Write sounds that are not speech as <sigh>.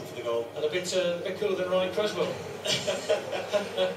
for the goal. And a bit, uh, a bit cooler than Ryan Creswell. <laughs>